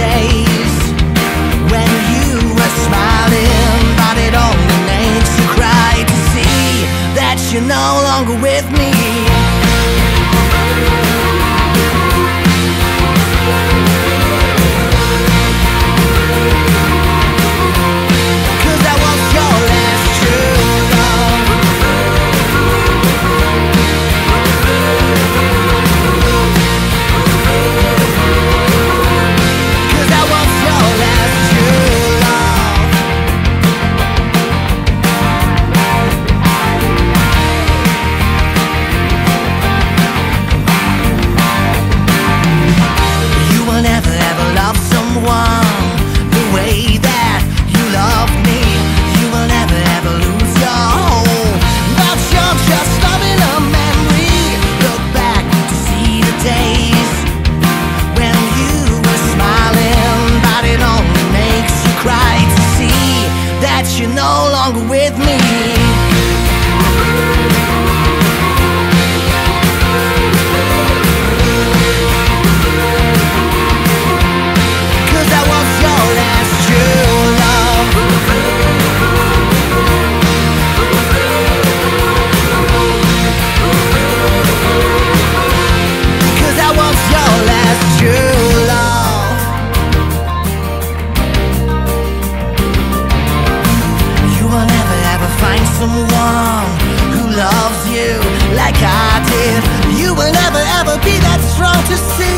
day. like I did. You will never ever be that strong to see.